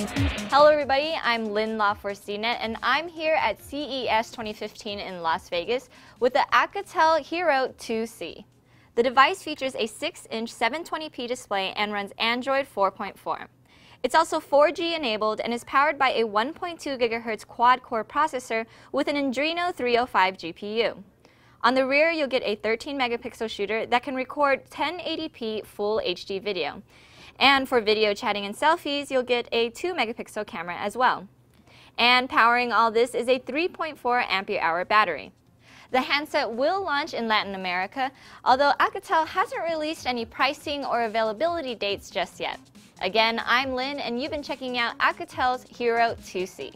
Hello everybody, I'm Lynn La for CNET and I'm here at CES 2015 in Las Vegas with the Alcatel Hero 2C. The device features a 6-inch 720p display and runs Android 4.4. It's also 4G enabled and is powered by a 1.2 GHz quad-core processor with an Adreno 305 GPU. On the rear, you'll get a 13 megapixel shooter that can record 1080p full HD video. And for video chatting and selfies, you'll get a 2 megapixel camera as well. And powering all this is a 3.4 ampere hour battery. The handset will launch in Latin America, although Alcatel hasn't released any pricing or availability dates just yet. Again, I'm Lynn, and you've been checking out Alcatel's Hero 2C.